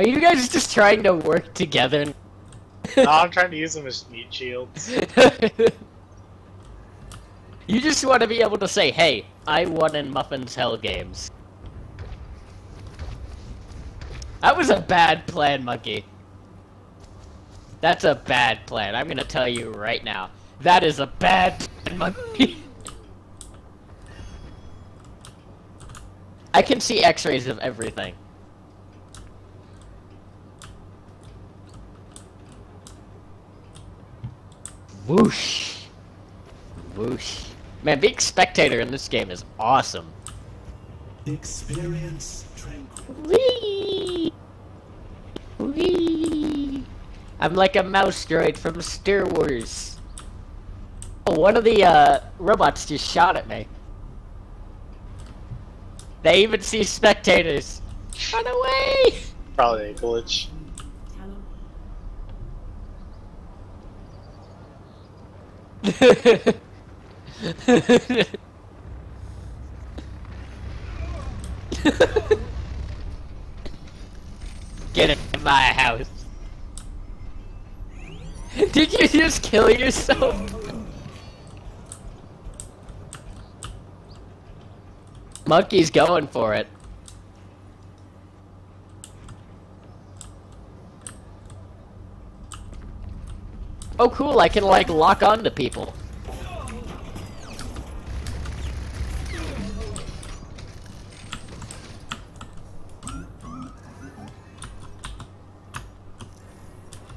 Are you guys just trying to work together?
no, I'm trying to use them as meat shields.
you just want to be able to say, hey, I won in Muffin's Hell games. That was a bad plan, Monkey. That's a bad plan. I'm gonna tell you right now. That is a bad plan, Monkey. I can see x-rays of everything. Whoosh. Whoosh. Man, being spectator in this game is awesome.
Experience.
Whee! Whee! I'm like a mouse droid from Star Wars. Oh, one of the uh, robots just shot at me. They even see spectators. Run away!
Probably a glitch.
Get in my house. Did you just kill yourself? Monkey's going for it. Oh cool, I can like lock on to people.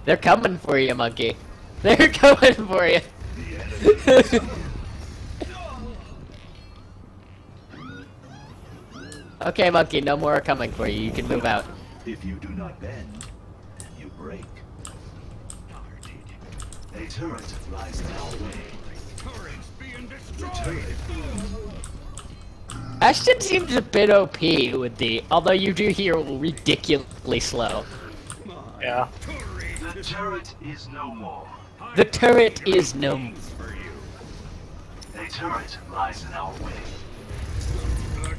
They're coming for you, monkey. They're coming for you. okay, monkey, no more are coming for you. You can move out.
If you do not bend, you break. A turret lies in our way. The turret
Ashton seems a bit OP with the, although you do hear ridiculously slow.
Yeah.
The turret is no more.
The turret is no. more.
A turret lies in our way.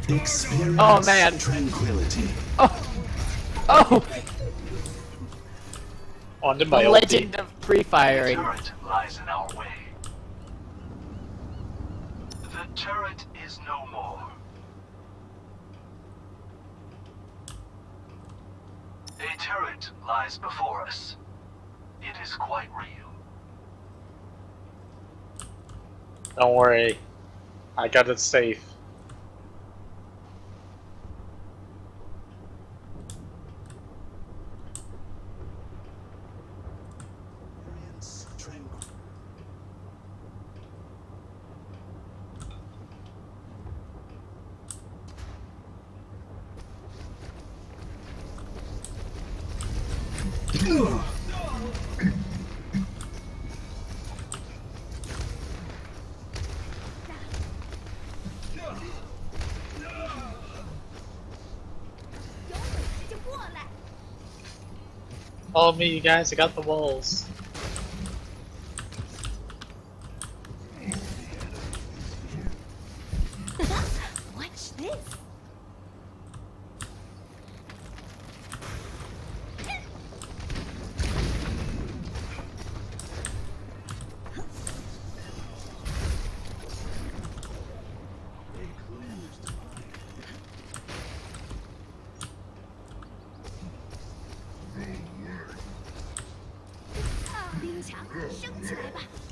Experience
Oh, man.
tranquility.
Oh, oh,
On to
the
my
legend
ulti.
of pre-firing.
turret lies in our way. The turret is no more. A turret lies before us. It is quite real.
Don't worry. I got it safe. You guys. I got the walls.
Watch this.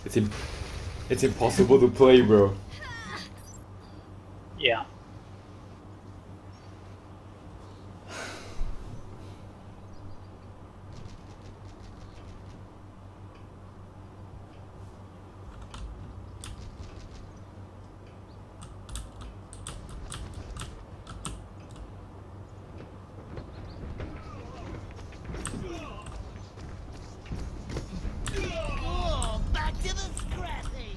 It's im it's impossible to play, bro.
Yeah.
Oh, back to the scrappy.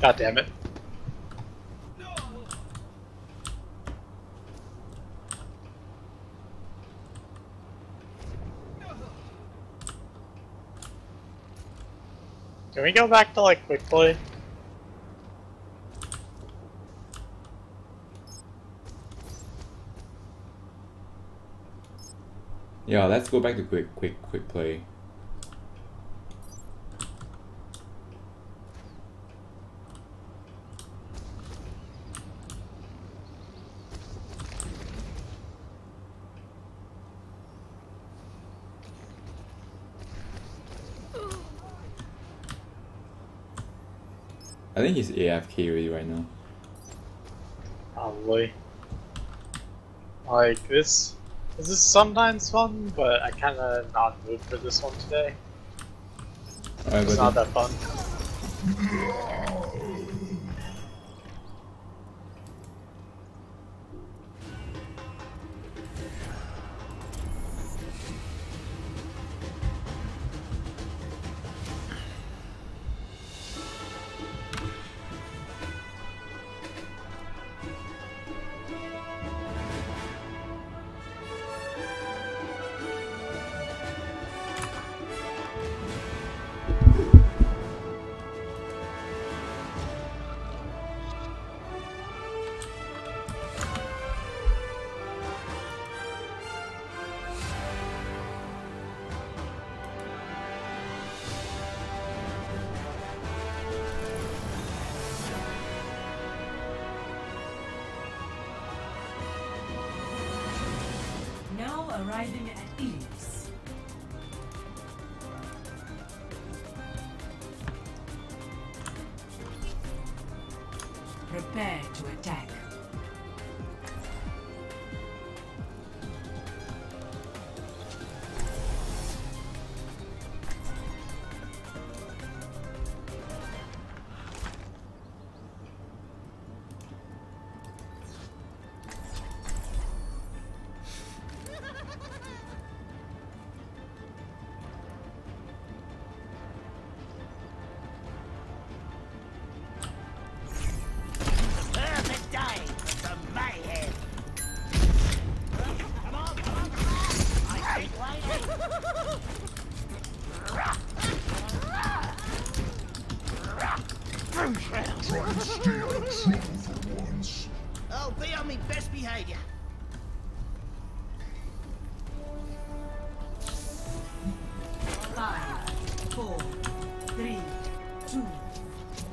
God damn it. Can we go back to like quick play?
Yeah, let's go back to quick, quick, quick play. I think he's AFK already right now.
Probably. Like this, this is sometimes fun, but I kind of not mood for this one today.
Alright,
It's not that fun.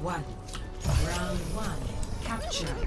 One. Round one. Capture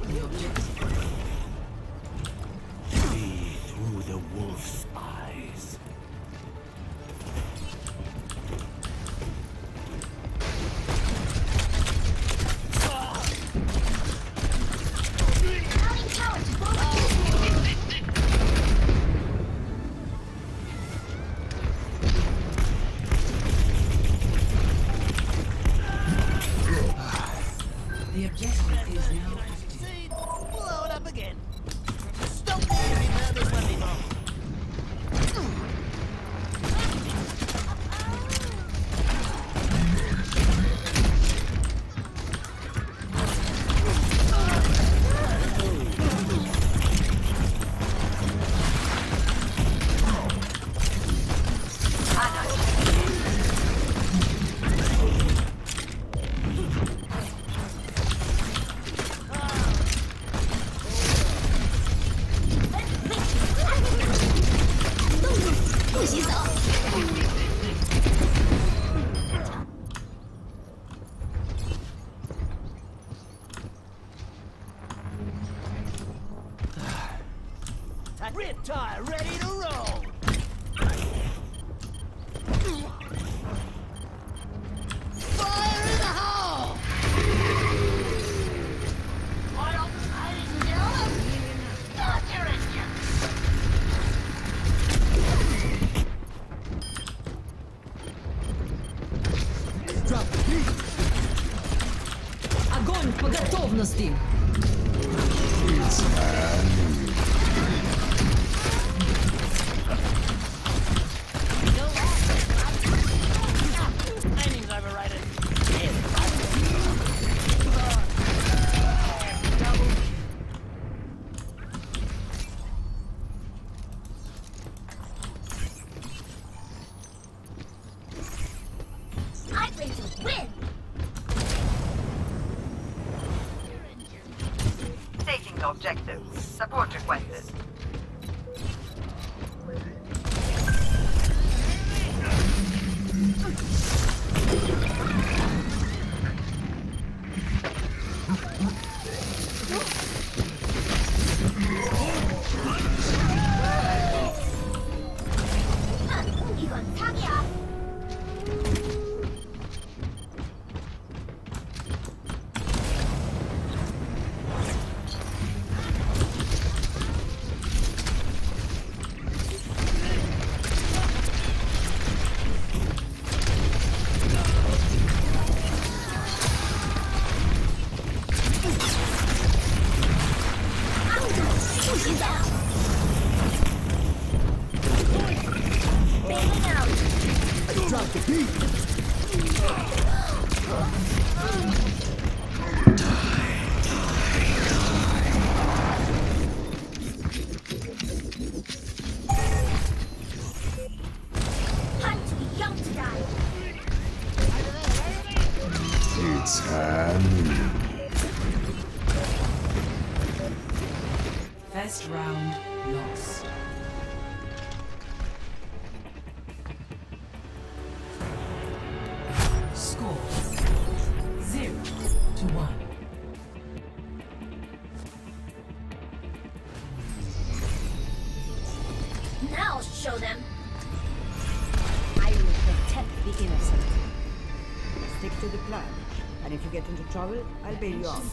trouble, I'll bail you off.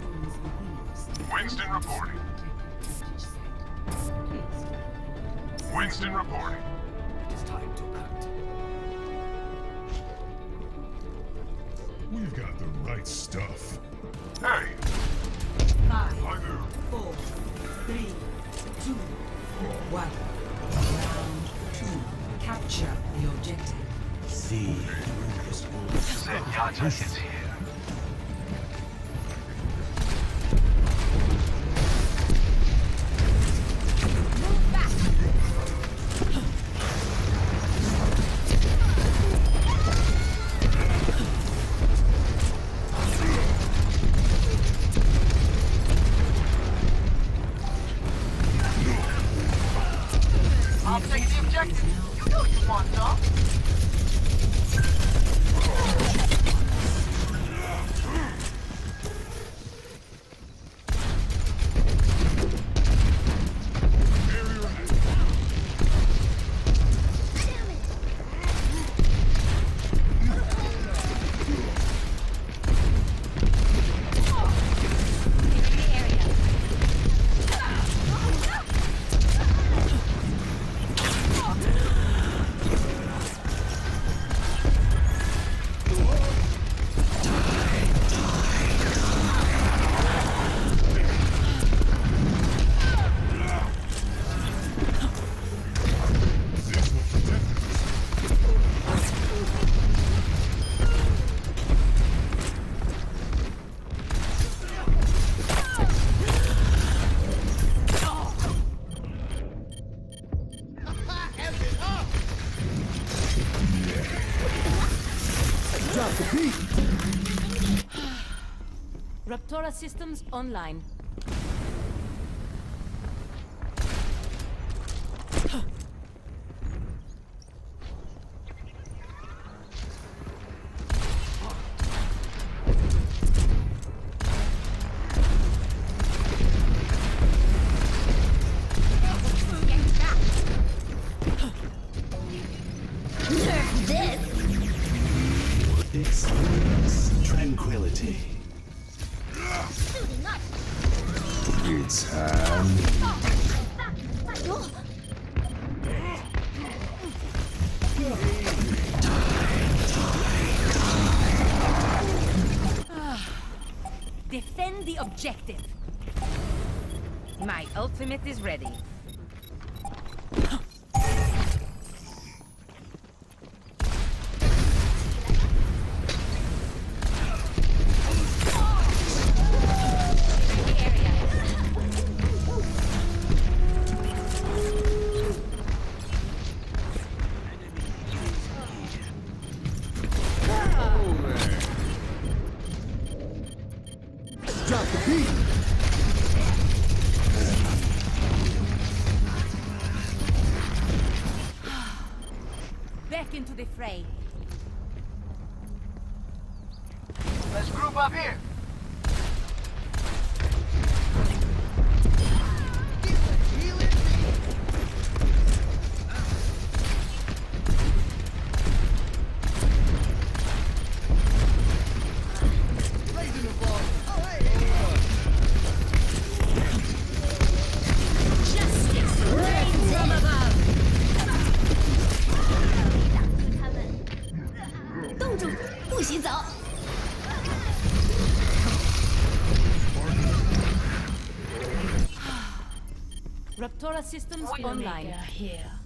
systems online. to the fray. Online.
Here.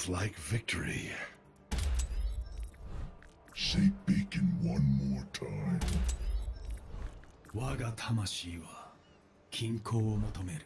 Feels like victory. Say beacon one more time.
我が魂は均衡を求める